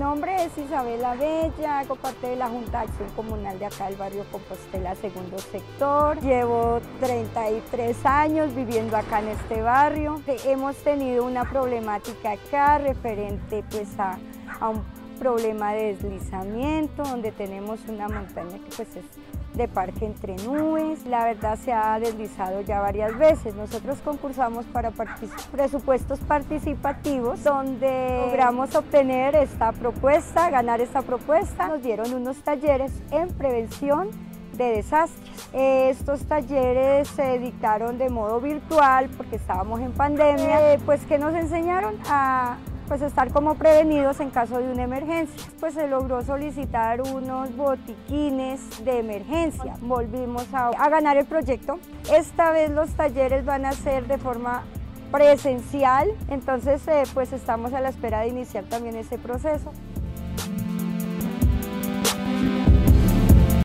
nombre es Isabela Bella, hago parte de la Junta de Acción Comunal de acá del barrio Compostela, segundo sector. Llevo 33 años viviendo acá en este barrio. Hemos tenido una problemática acá referente pues a, a un problema de deslizamiento, donde tenemos una montaña que pues es de parque entre nubes. La verdad se ha deslizado ya varias veces. Nosotros concursamos para presupuestos participativos donde logramos obtener esta propuesta, ganar esta propuesta. Nos dieron unos talleres en prevención de desastres. Estos talleres se dictaron de modo virtual porque estábamos en pandemia, eh, pues que nos enseñaron a pues estar como prevenidos en caso de una emergencia. Pues se logró solicitar unos botiquines de emergencia. Volvimos a, ganar el proyecto. Esta vez los talleres van a ser de forma presencial, entonces eh, pues estamos a la espera de iniciar también ese proceso.